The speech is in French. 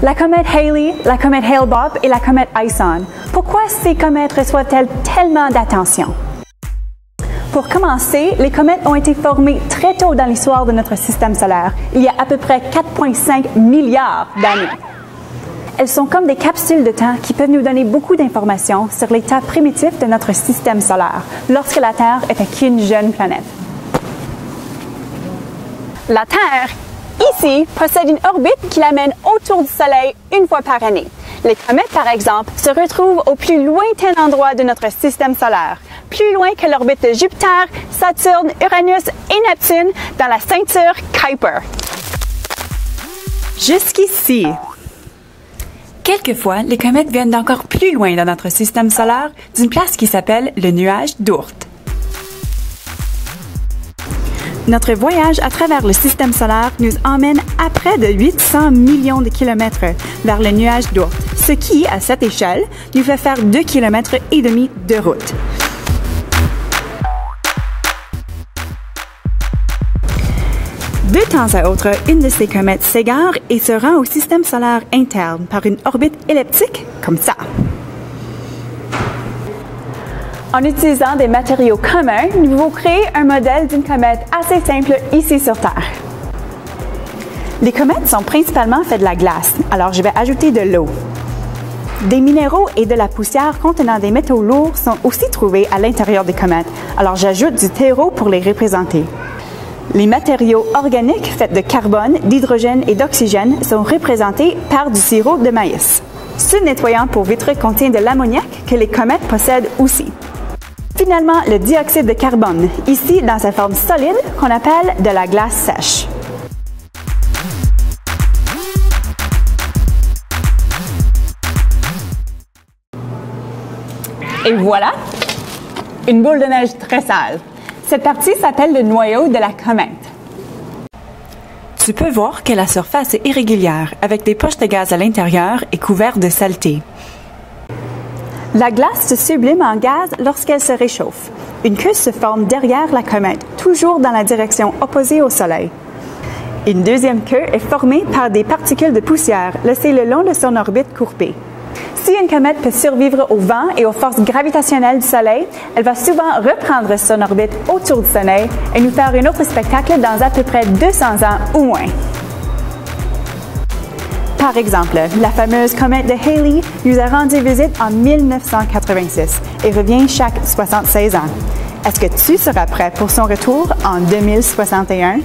La comète Halley, la comète Hale-Bopp et la comète Ison. Pourquoi ces comètes reçoivent-elles tellement d'attention? Pour commencer, les comètes ont été formées très tôt dans l'histoire de notre système solaire, il y a à peu près 4,5 milliards d'années. Elles sont comme des capsules de temps qui peuvent nous donner beaucoup d'informations sur l'état primitif de notre système solaire, lorsque la Terre était qu'une jeune planète. La Terre, ici, possède une orbite qui l'amène autour du Soleil une fois par année. Les comètes, par exemple, se retrouvent au plus lointain endroit de notre système solaire, plus loin que l'orbite de Jupiter, Saturne, Uranus et Neptune dans la ceinture Kuiper. Jusqu'ici. Quelquefois, les comètes viennent d'encore plus loin dans notre système solaire, d'une place qui s'appelle le nuage d'Oort. Notre voyage à travers le système solaire nous emmène à près de 800 millions de kilomètres vers le nuage d'Oort, ce qui, à cette échelle, nous fait faire 2 km et demi de route. De temps à autre, une de ces comètes s'égare et se rend au système solaire interne par une orbite elliptique comme ça. En utilisant des matériaux communs, nous vous créer un modèle d'une comète assez simple ici sur Terre. Les comètes sont principalement faites de la glace, alors je vais ajouter de l'eau. Des minéraux et de la poussière contenant des métaux lourds sont aussi trouvés à l'intérieur des comètes, alors j'ajoute du terreau pour les représenter. Les matériaux organiques faits de carbone, d'hydrogène et d'oxygène sont représentés par du sirop de maïs. Ce nettoyant pour vitres contient de l'ammoniac que les comètes possèdent aussi. Finalement, le dioxyde de carbone, ici dans sa forme solide qu'on appelle de la glace sèche. Et voilà, une boule de neige très sale. Cette partie s'appelle le noyau de la comète. Tu peux voir que la surface est irrégulière, avec des poches de gaz à l'intérieur et couverte de saleté. La glace se sublime en gaz lorsqu'elle se réchauffe. Une queue se forme derrière la comète, toujours dans la direction opposée au Soleil. Une deuxième queue est formée par des particules de poussière laissées le long de son orbite courbée. Si une comète peut survivre au vent et aux forces gravitationnelles du Soleil, elle va souvent reprendre son orbite autour du Soleil et nous faire un autre spectacle dans à peu près 200 ans ou moins. Par exemple, la fameuse comète de Halley nous a rendu visite en 1986 et revient chaque 76 ans. Est-ce que tu seras prêt pour son retour en 2061?